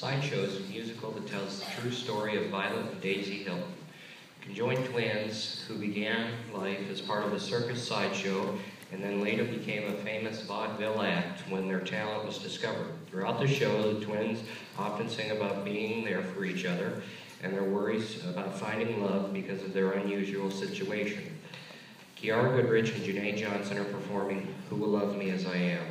Sideshow is a musical that tells the true story of Violet and Daisy Hilton, conjoined twins who began life as part of a circus sideshow and then later became a famous vaudeville act when their talent was discovered. Throughout the show, the twins often sing about being there for each other and their worries about finding love because of their unusual situation. Kiara Goodrich and Janae Johnson are performing Who Will Love Me As I Am.